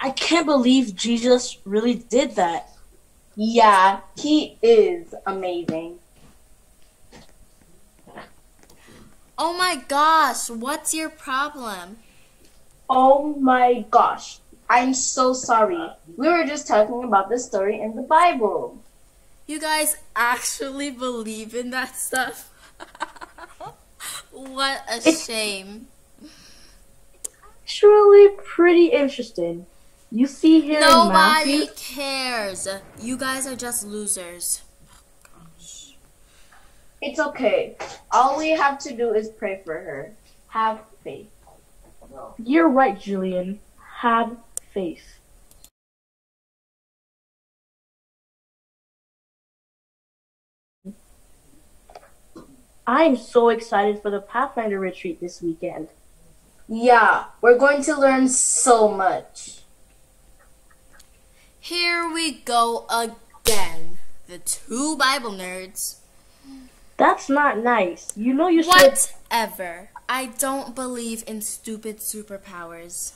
I can't believe Jesus really did that. Yeah, he is amazing. Oh my gosh, what's your problem? Oh my gosh. I'm so sorry. We were just talking about the story in the Bible. You guys actually believe in that stuff? what a It's- shame. It's really pretty interesting. You see here in Nobody Matthew, cares. You guys are just losers. Oh, it's okay. All we have to do is pray for her. Have faith. you're right, Julian. Have faith. I'm so excited for the Pathfinder retreat this weekend. Yeah, we're going to learn so much. Here we go again. The two Bible nerds. That's not nice. You know you should. Whatever. I don't believe in stupid superpowers.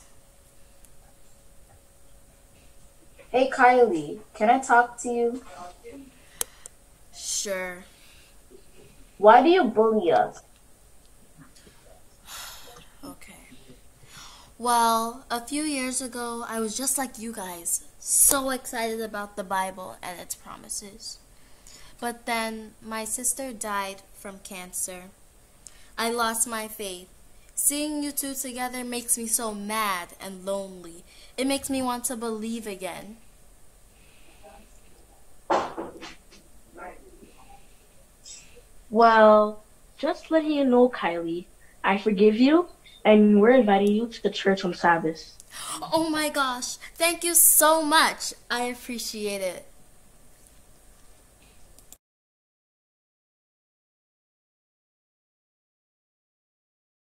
Hey Kylie, can I talk to you? Sure. Why do you bully us? Okay. Well, a few years ago, I was just like you guys, so excited about the Bible and its promises. But then my sister died from cancer. I lost my faith. Seeing you two together makes me so mad and lonely. It makes me want to believe again. Well, just letting you know, Kylie, I forgive you, and we're inviting you to the church on Sabbath. Oh my gosh, thank you so much. I appreciate it.